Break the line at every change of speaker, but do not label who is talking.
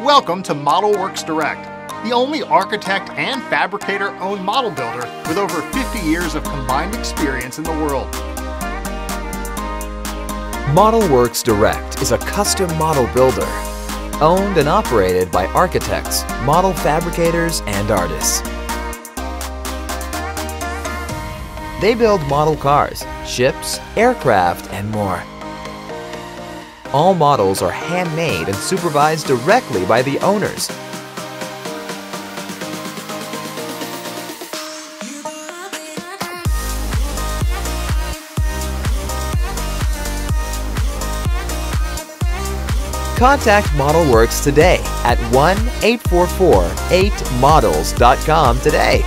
Welcome to ModelWorks Direct, the only architect and fabricator owned model builder with over 50 years of combined experience in the world.
ModelWorks Direct is a custom model builder, owned and operated by architects, model fabricators, and artists. They build model cars, ships, aircraft, and more. All models are handmade and supervised directly by the owners. Contact ModelWorks today at 1 844 8models.com today